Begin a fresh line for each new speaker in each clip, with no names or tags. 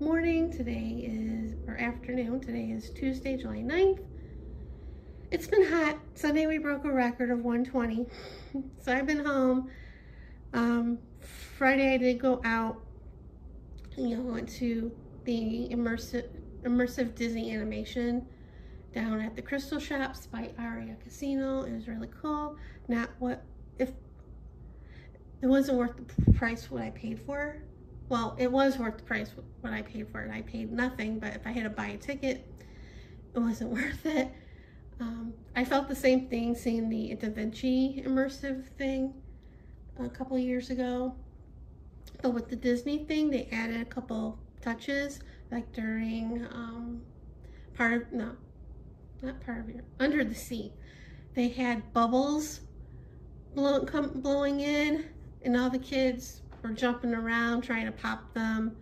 morning. Today is, or afternoon, today is Tuesday, July 9th. It's been hot. Sunday we broke a record of 120. so I've been home. Um, Friday I did go out. You know, went to the immersive, immersive Disney animation down at the Crystal Shops by Aria Casino. It was really cool. Not what, if, it wasn't worth the price what I paid for well, it was worth the price what I paid for it. I paid nothing, but if I had to buy a ticket, it wasn't worth it. Um, I felt the same thing seeing the Da Vinci immersive thing a couple years ago. But with the Disney thing, they added a couple touches, like during um, part of, no, not part of your, under the sea. They had bubbles blow, come, blowing in, and all the kids were jumping around trying to pop them.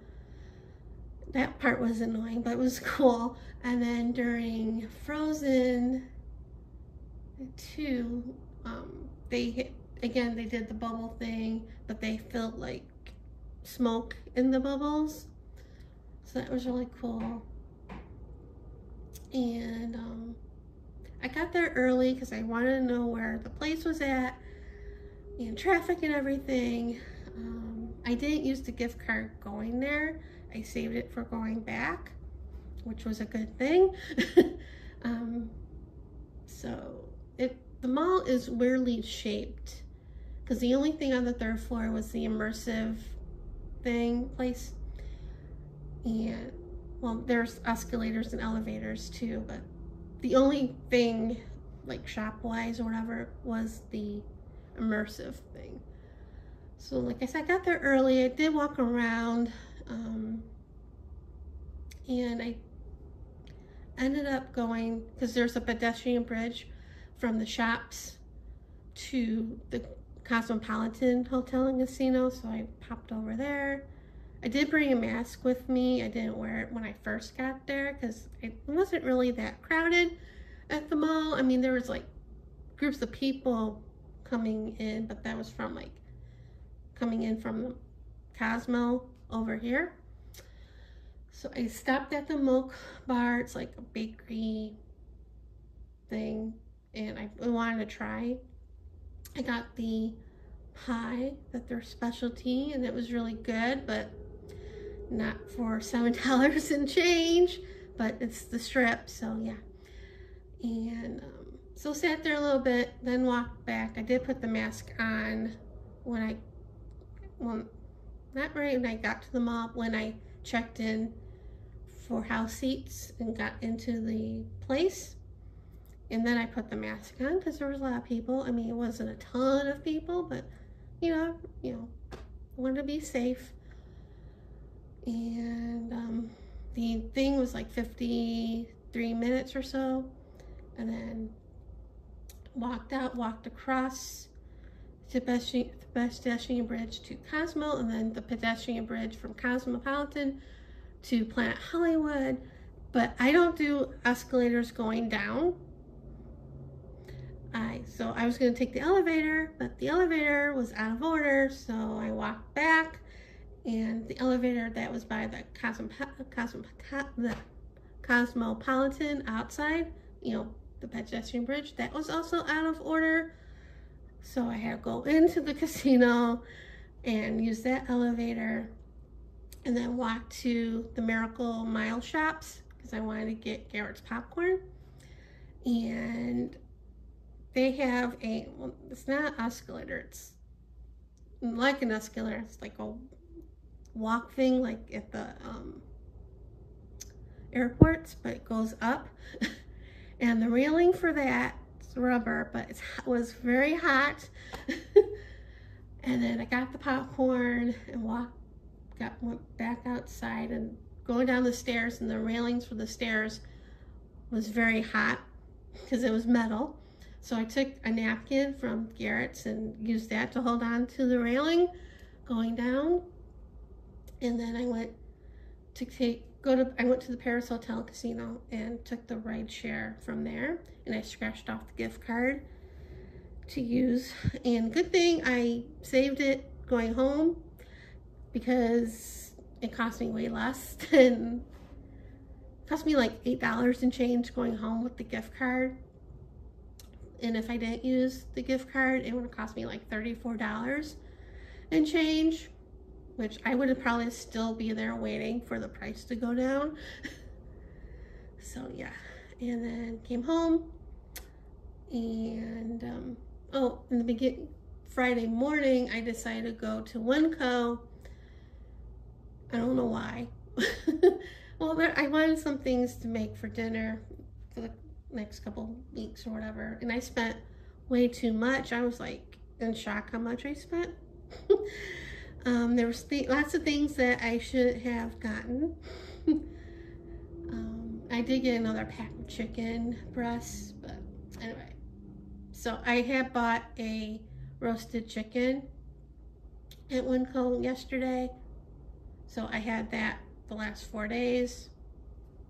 That part was annoying, but it was cool. And then during Frozen 2, um, they hit, again, they did the bubble thing, but they filled like smoke in the bubbles. So that was really cool. And um, I got there early because I wanted to know where the place was at and traffic and everything. Um, I didn't use the gift card going there. I saved it for going back, which was a good thing. um, so it the mall is weirdly shaped because the only thing on the third floor was the immersive thing place. And well, there's escalators and elevators too, but the only thing like shop wise or whatever was the immersive thing. So like I said, I got there early. I did walk around um, and I ended up going, because there's a pedestrian bridge from the shops to the Cosmopolitan Hotel and Casino. So I popped over there. I did bring a mask with me. I didn't wear it when I first got there because it wasn't really that crowded at the mall. I mean, there was like groups of people coming in, but that was from like coming in from Cosmo over here. So I stopped at the milk bar. It's like a bakery thing. And I wanted to try. I got the pie that their specialty and it was really good, but not for $7 and change, but it's the strip, so yeah. And um, so sat there a little bit, then walked back. I did put the mask on when I well, not right when I got to the mall, when I checked in for house seats and got into the place. And then I put the mask on because there was a lot of people. I mean, it wasn't a ton of people, but you know, you know, I wanted to be safe. And um, the thing was like 53 minutes or so. And then walked out, walked across to pedestrian, bridge to Cosmo, and then the pedestrian bridge from Cosmopolitan to Planet Hollywood. But I don't do escalators going down. I so I was going to take the elevator, but the elevator was out of order, so I walked back, and the elevator that was by the the Cosmopolitan outside, you know, the pedestrian bridge, that was also out of order. So I had to go into the casino and use that elevator and then walk to the Miracle Mile shops because I wanted to get Garrett's popcorn. And they have a, well, it's not an escalator, it's like an escalator, it's like a walk thing like at the um, airports, but it goes up. and the railing for that rubber, but it was very hot. and then I got the popcorn and walked, got went back outside and going down the stairs and the railings for the stairs was very hot because it was metal. So I took a napkin from Garrett's and used that to hold on to the railing going down. And then I went to take go to I went to the Paris Hotel Casino and took the ride share from there and I scratched off the gift card to use and good thing I saved it going home because it cost me way less than, cost me like $8 and change going home with the gift card. And if I didn't use the gift card, it would have cost me like $34 and change, which I would probably still be there waiting for the price to go down. so yeah, and then came home and um, oh, in the beginning, Friday morning, I decided to go to Winco. I don't know why. well, there, I wanted some things to make for dinner for the next couple weeks or whatever. And I spent way too much. I was like in shock how much I spent. um, there was th lots of things that I should have gotten. um, I did get another pack of chicken breasts, but anyway. So I had bought a roasted chicken at Winco yesterday. So I had that the last four days.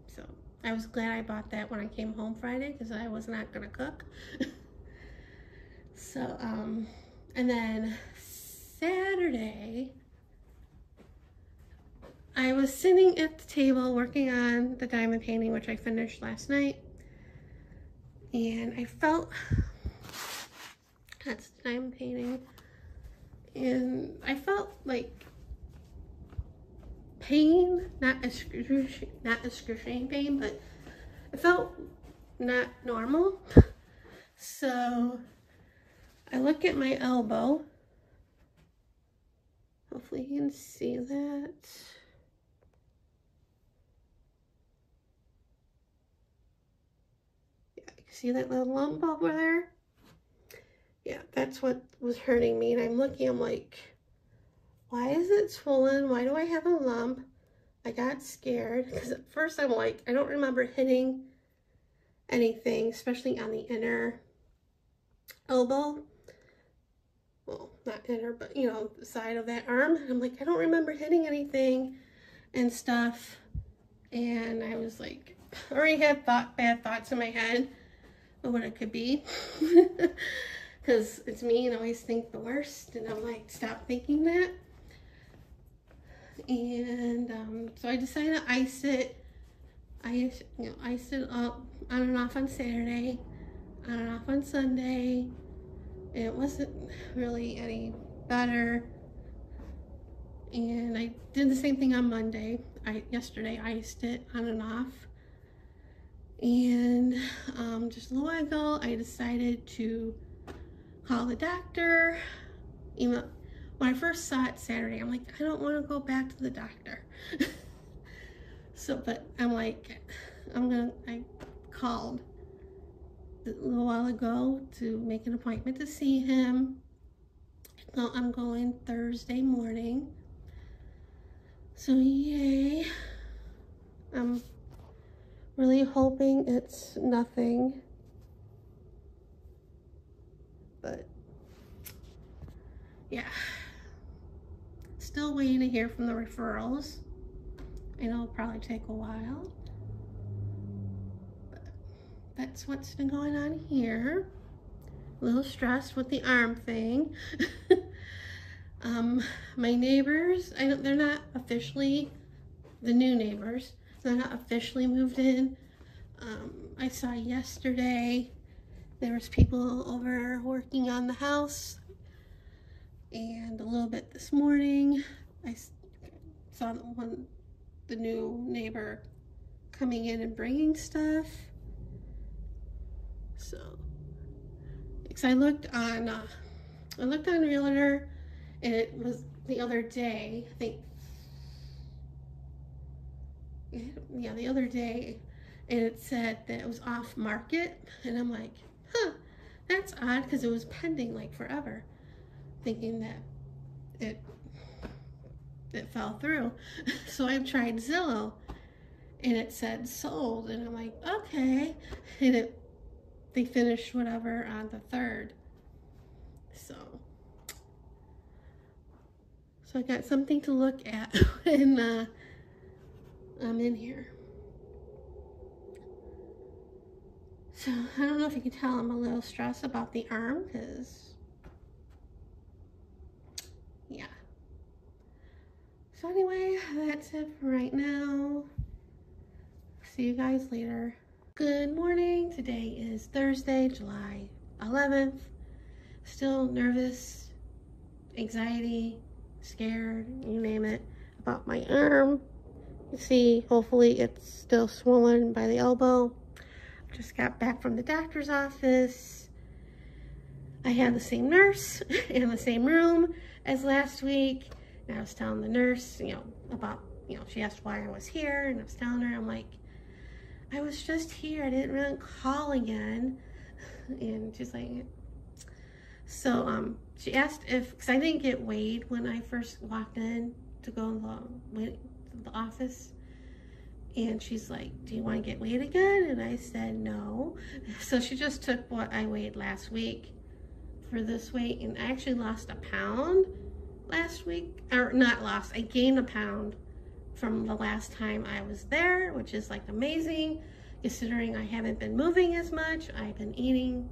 So I was glad I bought that when I came home Friday because I was not going to cook. so, um, and then Saturday, I was sitting at the table working on the diamond painting, which I finished last night. And I felt that's the diamond painting. And I felt like pain, not excruciating, not excruciating pain, but it felt not normal. So I look at my elbow. Hopefully you can see that. Yeah, you see that little lump over there? yeah, that's what was hurting me. And I'm looking, I'm like, why is it swollen? Why do I have a lump? I got scared because at first I'm like, I don't remember hitting anything, especially on the inner elbow. Well, not inner, but you know, side of that arm. I'm like, I don't remember hitting anything and stuff. And I was like, I already had thought bad thoughts in my head of what it could be. because it's me and I always think the worst and I'm like stop thinking that and um, so I decided to ice it I you know ice it up on and off on Saturday on and off on Sunday it wasn't really any better and I did the same thing on Monday I yesterday iced it on and off and um, just a little while ago I decided to call the doctor. Even when I first saw it Saturday, I'm like, I don't want to go back to the doctor. so, but I'm like, I'm gonna, I called a little while ago to make an appointment to see him. So I'm going Thursday morning. So yay. I'm really hoping it's nothing but yeah. Still waiting to hear from the referrals. I know it'll probably take a while. That's what's been going on here. A little stressed with the arm thing. um, my neighbors, I don't, they're not officially the new neighbors. They're not officially moved in. Um, I saw yesterday there was people over working on the house and a little bit this morning I saw one the new neighbor coming in and bringing stuff so because I looked on uh, I looked on realtor and it was the other day I think yeah the other day and it said that it was off market and I'm like huh, that's odd because it was pending like forever, thinking that it it fell through. So I tried Zillow and it said sold and I'm like, okay. And it they finished whatever on the third. So so I got something to look at when uh, I'm in here. So I don't know if you can tell I'm a little stressed about the arm because, yeah. So anyway, that's it for right now. See you guys later. Good morning. Today is Thursday, July 11th. Still nervous, anxiety, scared, you name it, about my arm. You see, hopefully it's still swollen by the elbow. Just got back from the doctor's office. I had the same nurse in the same room as last week. And I was telling the nurse, you know, about, you know, she asked why I was here. And I was telling her, I'm like, I was just here. I didn't really call again. And she's like, so um, she asked if, because I didn't get weighed when I first walked in to go to the, the office. And she's like, do you want to get weighed again? And I said, no. So she just took what I weighed last week for this weight. And I actually lost a pound last week. Or not lost, I gained a pound from the last time I was there, which is like amazing. Considering I haven't been moving as much. I've been eating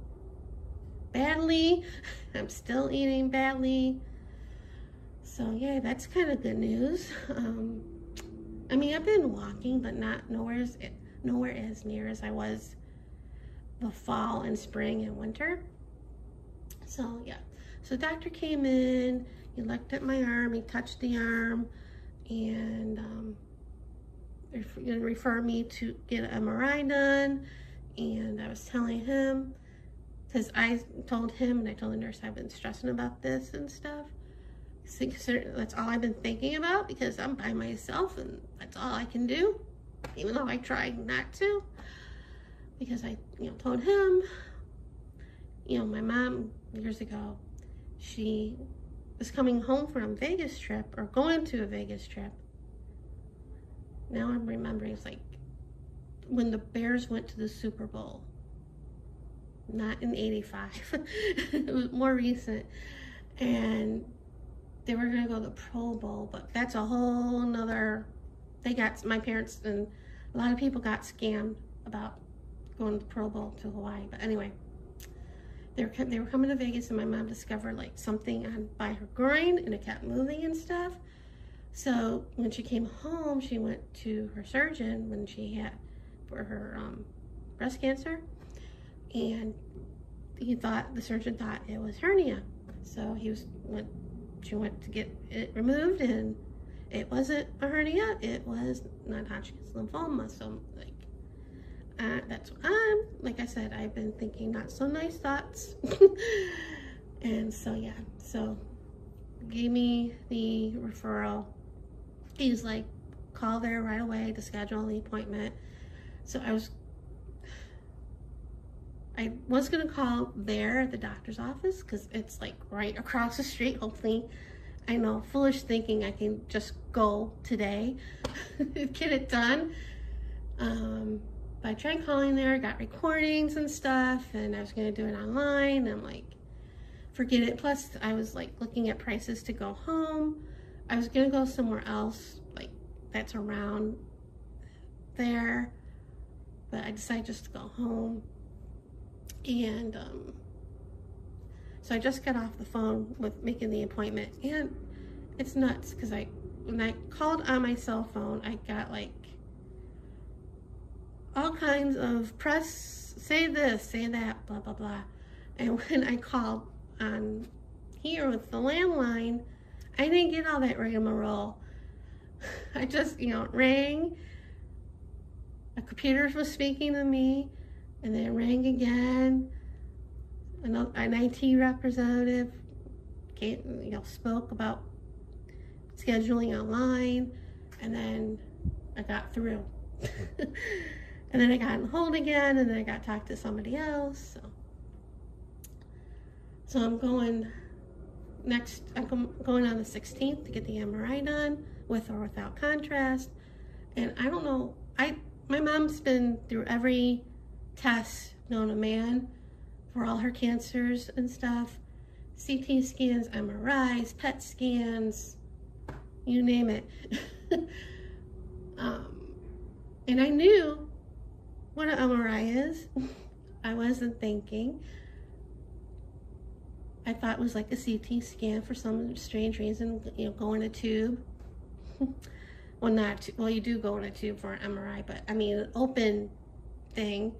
badly. I'm still eating badly. So yeah, that's kind of good news. Um, I mean, I've been walking, but not nowhere as, nowhere as near as I was the fall and spring and winter. So yeah, so doctor came in, he looked at my arm, he touched the arm, and um, to refer me to get an MRI done. And I was telling him, because I told him and I told the nurse I've been stressing about this and stuff that's all I've been thinking about because I'm by myself and that's all I can do, even though I tried not to. Because I, you know, told him, you know, my mom years ago, she was coming home from Vegas trip or going to a Vegas trip. Now I'm remembering it's like when the Bears went to the Super Bowl. Not in 85. it was more recent. And they were gonna go to the Pro Bowl, but that's a whole nother. They got my parents and a lot of people got scammed about going to the Pro Bowl to Hawaii. But anyway, they were they were coming to Vegas, and my mom discovered like something on by her groin, and it kept moving and stuff. So when she came home, she went to her surgeon when she had for her um, breast cancer, and he thought the surgeon thought it was hernia. So he was went she went to get it removed and it wasn't a hernia, it was non-Hodgkin's lymphoma. So uh, that's what I'm, like I said, I've been thinking not so nice thoughts. and so yeah, so gave me the referral. He's like, call there right away to schedule the appointment. So I was I was to call there at the doctor's office because it's like right across the street. Hopefully, I know, foolish thinking I can just go today, get it done. Um, but I tried calling there, got recordings and stuff, and I was going to do it online. I'm like, forget it. Plus, I was like looking at prices to go home. I was going to go somewhere else, like that's around there, but I decided just to go home. And um, so I just got off the phone with making the appointment and it's nuts because I, when I called on my cell phone, I got like all kinds of press, say this, say that, blah, blah, blah. And when I called on here with the landline, I didn't get all that rigmarole. I just, you know, rang. A computer was speaking to me and then it rang again. An, an IT representative came, you know, spoke about scheduling online, and then I got through. Mm-hmm. and then I got on hold again, and then I got talked to somebody else. So, so I'm going next. I'm going on the 16th to get the MRI done with or without contrast. And I don't know. I my mom's been through every test known to man for all her cancers and stuff. CT scans, MRIs, PET scans, you name it. um, and I knew what an MRI is. I wasn't thinking. I thought it was like a CT scan for some strange reason, you know, going in a tube. well, not, well, you do go in a tube for an MRI, but I mean, an open thing.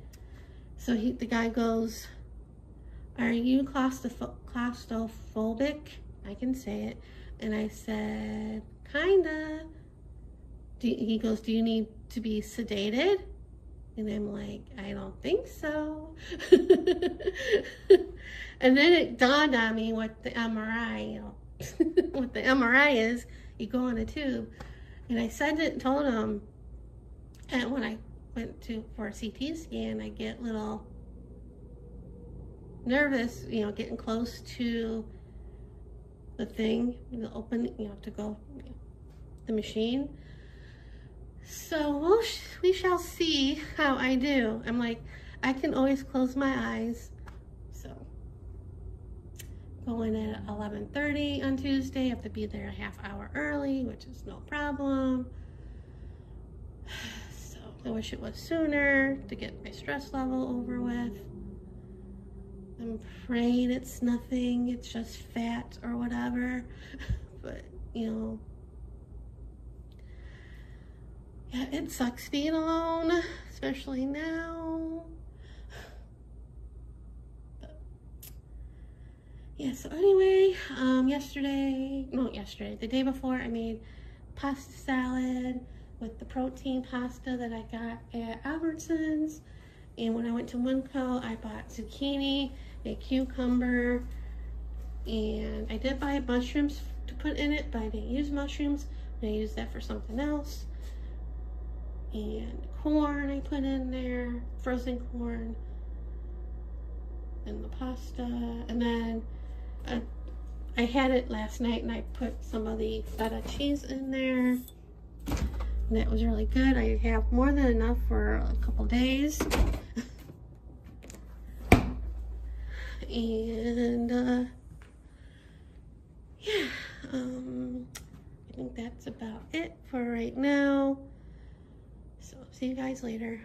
So he, the guy goes, are you claustroph claustrophobic? I can say it. And I said, kinda. Do, he goes, do you need to be sedated? And I'm like, I don't think so. and then it dawned on me what the MRI, you know, what the MRI is. You go on a tube. And I said it and told him, and when I went to for a CT scan, I get little nervous, you know, getting close to the thing, the open, you know, to go, the machine. So we'll sh we shall see how I do. I'm like, I can always close my eyes. So going at 11.30 on Tuesday. I have to be there a half hour early, which is no problem. So I wish it was sooner to get my stress level over with. I'm praying it's nothing, it's just fat or whatever. But, you know, yeah, it sucks being alone, especially now. But, yeah, so anyway, um, yesterday, no, yesterday, the day before, I made pasta salad with the protein pasta that I got at Albertsons. And when I went to Winco, I bought zucchini, a cucumber, and I did buy mushrooms to put in it, but I didn't use mushrooms. I used that for something else and corn I put in there, frozen corn, and the pasta, and then I, I had it last night and I put some of the feta cheese in there. And that was really good. I have more than enough for a couple days. and uh, yeah, um, I think that's about it for right now. See you guys later.